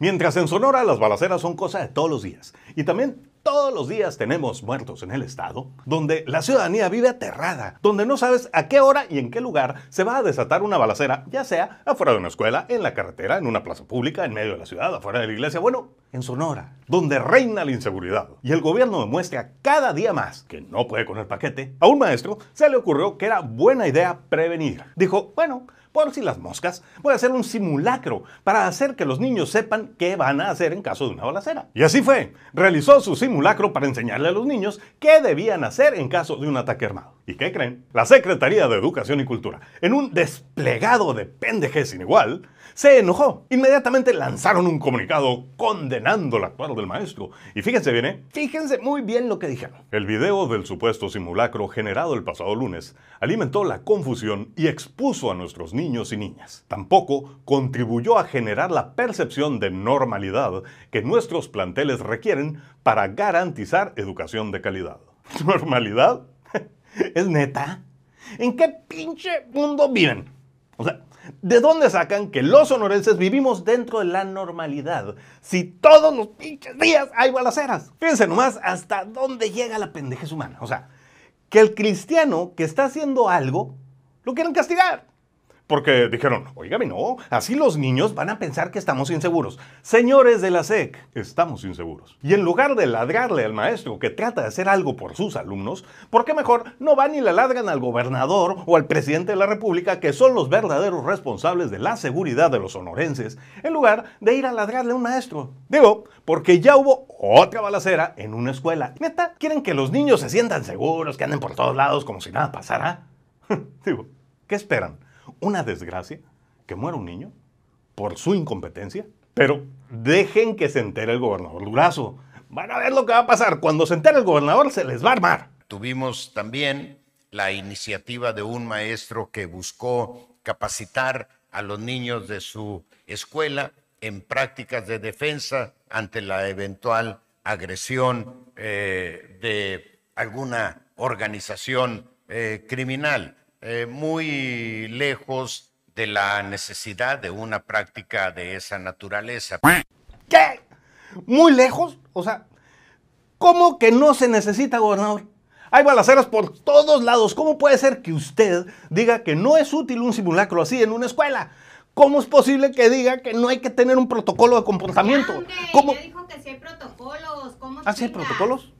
Mientras en Sonora las balaceras son cosa de todos los días. Y también todos los días tenemos muertos en el estado, donde la ciudadanía vive aterrada, donde no sabes a qué hora y en qué lugar se va a desatar una balacera, ya sea afuera de una escuela, en la carretera, en una plaza pública, en medio de la ciudad, afuera de la iglesia, bueno, en Sonora, donde reina la inseguridad. Y el gobierno demuestra cada día más que no puede con el paquete. A un maestro se le ocurrió que era buena idea prevenir. Dijo, bueno, por si las moscas, voy a hacer un simulacro para hacer que los niños sepan qué van a hacer en caso de una balacera. Y así fue. Realizó su simulacro para enseñarle a los niños qué debían hacer en caso de un ataque armado. ¿Y qué creen? La Secretaría de Educación y Cultura, en un desplegado de pendejes sin igual, se enojó. Inmediatamente lanzaron un comunicado condenando el actuar del maestro. Y fíjense bien, ¿eh? Fíjense muy bien lo que dijeron. El video del supuesto simulacro generado el pasado lunes alimentó la confusión y expuso a nuestros niños y niñas. Tampoco contribuyó a generar la percepción de normalidad que nuestros planteles requieren para garantizar educación de calidad. ¿Normalidad? ¿Es neta? ¿En qué pinche mundo viven? O sea, ¿de dónde sacan que los sonorenses vivimos dentro de la normalidad si todos los pinches días hay balaceras? Fíjense nomás hasta dónde llega la pendejez humana. O sea, que el cristiano que está haciendo algo lo quieren castigar. Porque dijeron, oígame, no, así los niños van a pensar que estamos inseguros. Señores de la SEC, estamos inseguros. Y en lugar de ladrarle al maestro que trata de hacer algo por sus alumnos, ¿por qué mejor no van y le ladran al gobernador o al presidente de la República, que son los verdaderos responsables de la seguridad de los sonorenses, en lugar de ir a ladrarle a un maestro? Digo, porque ya hubo otra balacera en una escuela. ¿Neta? ¿Quieren que los niños se sientan seguros, que anden por todos lados como si nada pasara? Digo, ¿qué esperan? Una desgracia, que muera un niño por su incompetencia, pero dejen que se entere el gobernador Durazo. Van a ver lo que va a pasar. Cuando se entere el gobernador se les va a armar. Tuvimos también la iniciativa de un maestro que buscó capacitar a los niños de su escuela en prácticas de defensa ante la eventual agresión eh, de alguna organización eh, criminal. Eh, muy lejos de la necesidad de una práctica de esa naturaleza. ¿Qué? ¿Muy lejos? O sea, ¿cómo que no se necesita, gobernador? Hay balaceras por todos lados. ¿Cómo puede ser que usted diga que no es útil un simulacro así en una escuela? ¿Cómo es posible que diga que no hay que tener un protocolo de comportamiento? ¿Cómo? Ya dijo que sí hay protocolos. ¿Cómo ¿Ah, sí hay protocolos?